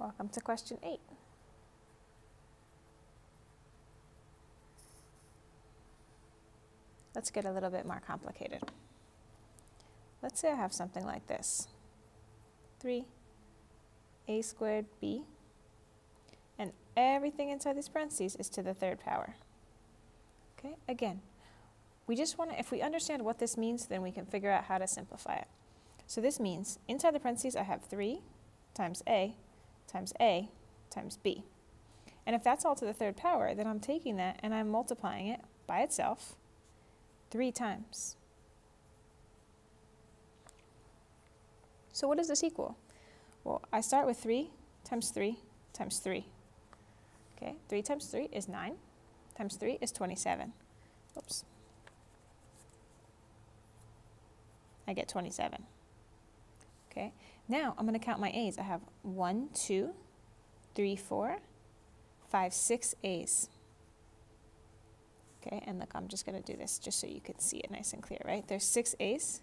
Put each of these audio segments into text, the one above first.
Welcome to question eight. Let's get a little bit more complicated. Let's say I have something like this. 3 a squared b, and everything inside these parentheses is to the third power. Okay, again, we just want to, if we understand what this means, then we can figure out how to simplify it. So this means inside the parentheses I have 3 times a times a times b. And if that's all to the third power, then I'm taking that and I'm multiplying it by itself three times. So what does this equal? Well, I start with 3 times 3 times 3. Okay, 3 times 3 is 9, times 3 is 27. Oops. I get 27. Okay, now I'm going to count my A's. I have 1, 2, 3, 4, 5, 6 A's. Okay, and look, I'm just going to do this just so you can see it nice and clear, right? There's 6 A's.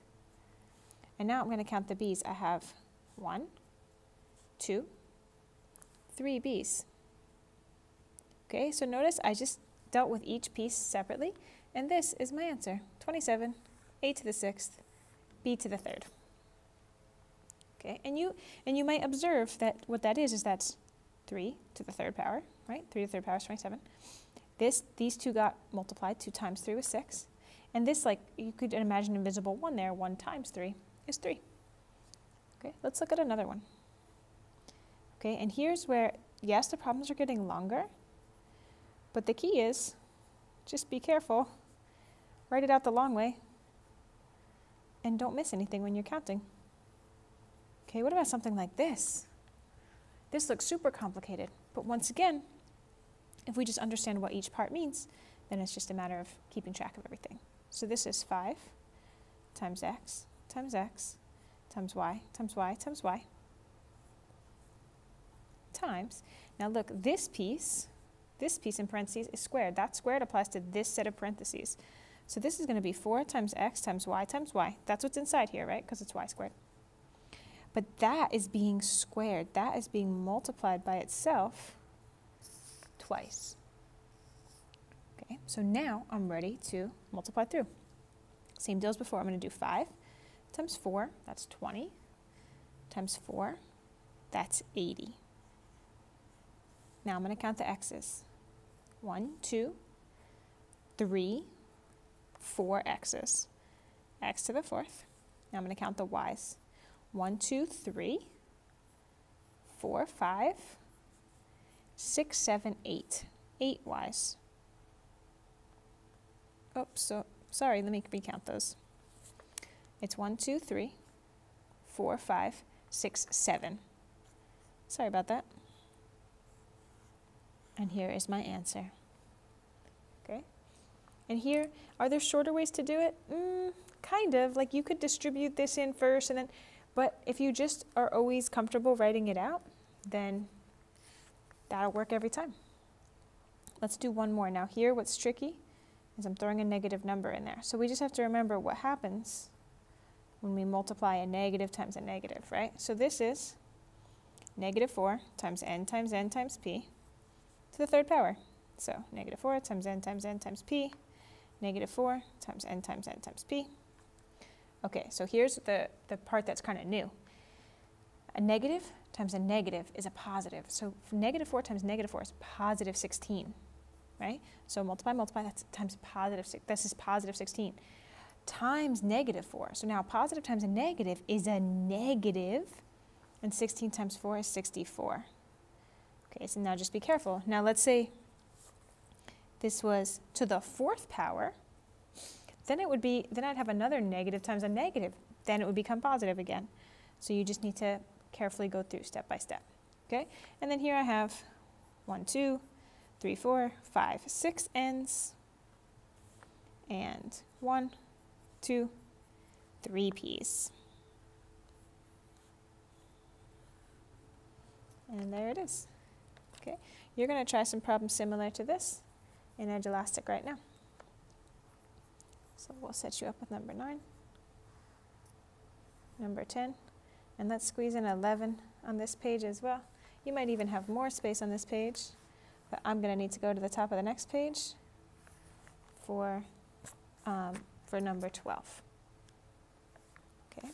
And now I'm going to count the B's. I have 1, two, three B's. Okay, so notice I just dealt with each piece separately, and this is my answer, 27, A to the sixth, B to the third. Okay, and you, and you might observe that what that is, is that's 3 to the third power, right? 3 to the third power is 27. This, these two got multiplied, 2 times 3 was 6. And this, like, you could imagine invisible 1 there, 1 times 3 is 3. Okay, let's look at another one. Okay, and here's where, yes, the problems are getting longer, but the key is just be careful, write it out the long way, and don't miss anything when you're counting. Okay, what about something like this? This looks super complicated, but once again, if we just understand what each part means, then it's just a matter of keeping track of everything. So this is 5 times x times x times y times y times y times. Now look, this piece, this piece in parentheses is squared. That squared applies to this set of parentheses. So this is going to be 4 times x times y times y. That's what's inside here, right? Because it's y squared. But that is being squared. That is being multiplied by itself twice. Okay, so now I'm ready to multiply through. Same deal as before. I'm to do 5 times 4, that's 20, times 4, that's 80. Now I'm to count the x's. One, two, three, four x's. x to the fourth. Now I'm to count the y's. One, two, three, four, five, six, seven, eight. Eight y's. Oops, so sorry, let me recount those. It's one, two, three, four, five, six, seven. Sorry about that. And here is my answer. Okay? And here, are there shorter ways to do it? Mm, kind of. Like you could distribute this in first and then, but if you just are always comfortable writing it out, then that'll work every time. Let's do one more. Now here, what's tricky is I'm throwing a negative number in there. So we just have to remember what happens when we multiply a negative times a negative, right? So this is negative 4 times n times n times p to the third power. So negative 4 times n times n times p, negative 4 times n times n times p. Okay, so here's the, the part that's kind of new. A negative times a negative is a positive. So negative 4 times negative 4 is positive 16, right? So multiply, multiply, that's times positive, this is positive 16 times negative 4. So now positive times a negative is a negative, and 16 times 4 is 64. Okay, so now just be careful. Now let's say this was to the fourth power, then it would be, then I'd have another negative times a negative. Then it would become positive again. So you just need to carefully go through step by step. Okay, and then here I have one, two, three, four, five, six ends, and one, two, three p's. And there it is. Okay, you're going to try some problems similar to this in Edulastic right now. So we'll set you up with number 9, number 10, and let's squeeze in 11 on this page as well. You might even have more space on this page, but I'm going to need to go to the top of the next page for, um, for number 12. Okay.